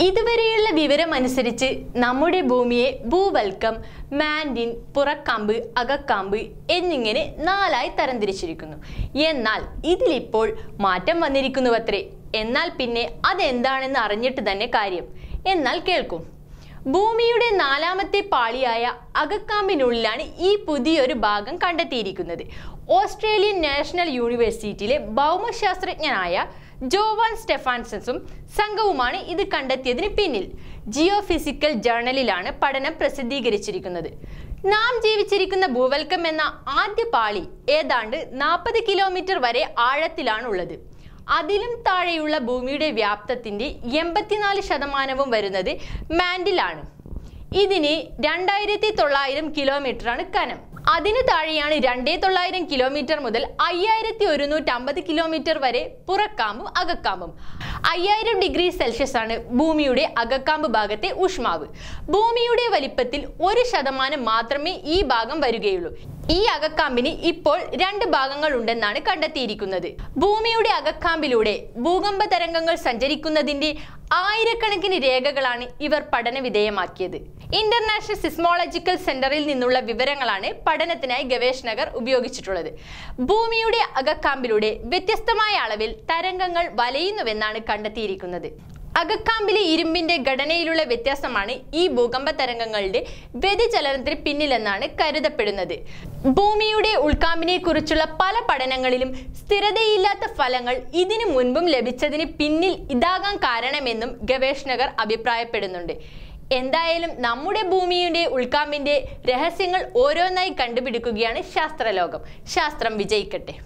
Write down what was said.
ഇതുവരെയുള്ള വിവരം അനുസരിച്ച് നമ്മുടെ ഭൂമിയെ ഭൂവൽക്കം മാൻഡിൻ പുറക്കാമ്പ് അകക്കാമ്പ് എന്നിങ്ങനെ നാലായി തരംതിരിച്ചിരിക്കുന്നു. എന്നാൽ ഇതിലിപ്പോൾ മാറ്റം വന്നിരിക്കുന്നുവത്രേ. എന്നാൽ പിന്നെ അതെന്താണെന്ന് അറിഞ്ഞിട്ട് തന്നെ കാര്യം. എന്നാൽ കേൾക്കും. ഭൂമിയുടെ നാലാമത്തെ പാളിയായ അകക്കാമ്പിനുള്ളിലാണ് ഈ പുതിയൊരു ഭാഗം കണ്ടെത്തിയിരിക്കുന്നത്. ഓസ്ട്രേലിയൻ നാഷണൽ യൂണിവേഴ്സിറ്റിയിലെ ഭൗമശാസ്ത്രജ്ഞനായ ജോവാൻ സ്റ്റെഫാൻസസും സംഘവുമാണ് ഇത് കണ്ടെത്തിയതിന് പിന്നിൽ. ജിയോ ഫിസിക്കൽ ജേർണലിലാണ് പഠനം പ്രസിദ്ധീകരിച്ചിരിക്കുന്നത്. നാം ജീവിച്ചിരിക്കുന്ന ഭൂവൽക്കം എന്ന ആദ്യ പാളി ഏതാണ്ട് നാൽപ്പത് കിലോമീറ്റർ വരെ ആഴത്തിലാണുള്ളത്. അതിലും താഴെയുള്ള ഭൂമിയുടെ വ്യാപ്തത്തിന്റെ എൺപത്തിനാല് ശതമാനവും വരുന്നത് മാൻഡിലാണ്. ഇതിന് രണ്ടായിരത്തി തൊള്ളായിരം കിലോമീറ്ററാണ് കനം. അതിനു താഴെയാണ് രണ്ടേ തൊള്ളായിരം കിലോമീറ്റർ മുതൽ അയ്യായിരത്തി ഒരുന്നൂറ്റി അമ്പത് കിലോമീറ്റർ വരെ പുറക്കാമ്പും അകക്കാമ്പും. അയ്യായിരം ഡിഗ്രി സെൽഷ്യസ് ആണ് ഭൂമിയുടെ അകക്കാമ്പ് ഭാഗത്തെ ഊഷ്മാവ്. ഭൂമിയുടെ വലിപ്പത്തിൽ ഒരു ശതമാനം മാത്രമേ ഈ ഭാഗം വരികയുള്ളൂ. ഈ അകക്കാമ്പിന് ഇപ്പോൾ രണ്ട് ഭാഗങ്ങൾ ഉണ്ടെന്നാണ് കണ്ടെത്തിയിരിക്കുന്നത്. ഭൂമിയുടെ അകക്കാമ്പിലൂടെ ഭൂകമ്പ തരംഗങ്ങൾ സഞ്ചരിക്കുന്നതിന്റെ ആയിരക്കണക്കിന് രേഖകളാണ് ഇവർ പഠന വിധേയമാക്കിയത്. ഇന്റർനാഷണൽ സിസ്മോളജിക്കൽ സെന്ററിൽ നിന്നുള്ള വിവരങ്ങളാണ് പഠനത്തിനായി ഗവേഷകർ ഉപയോഗിച്ചിട്ടുള്ളത്. ഭൂമിയുടെ അകക്കാമ്പിലൂടെ വ്യത്യസ്തമായ അളവിൽ തരംഗങ്ങൾ വലയുന്നുവെന്നാണ് കണ്ടെത്തിയിരിക്കുന്നത്. അകക്കാമ്പിലെ ഇരുമ്പിന്റെ ഘടനയിലുള്ള വ്യത്യാസമാണ് ഈ ഭൂകമ്പ തരംഗങ്ങളുടെ വ്യതിചലനത്തിന് പിന്നിലെന്നാണ് കരുതപ്പെടുന്നത്. ഭൂമിയുടെ ഉൾക്കാമ്പിനെ കുറിച്ചുള്ള പല പഠനങ്ങളിലും സ്ഥിരതയില്ലാത്ത ഫലങ്ങൾ ഇതിനു മുൻപും ലഭിച്ചതിന് പിന്നിൽ ഇതാകാൻ കാരണമെന്നും ഗവേഷകർ അഭിപ്രായപ്പെടുന്നുണ്ട്. എന്തായാലും നമ്മുടെ ഭൂമിയുടെ ഉൾക്കാമ്പിന്റെ രഹസ്യങ്ങൾ ഓരോന്നായി കണ്ടുപിടിക്കുകയാണ് ശാസ്ത്രലോകം. ശാസ്ത്രം വിജയിക്കട്ടെ.